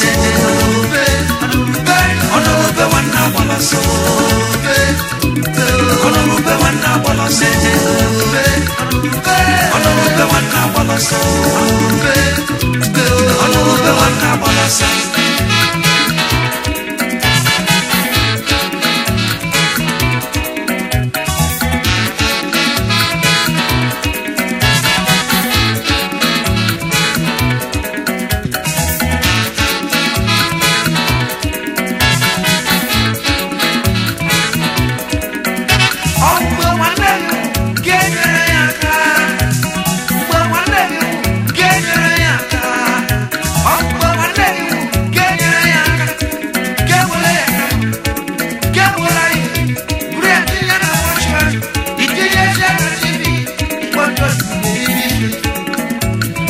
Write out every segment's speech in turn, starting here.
so be ono be wana wala ono be wana wala ono be wana wala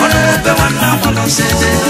Honorable one, I'm on the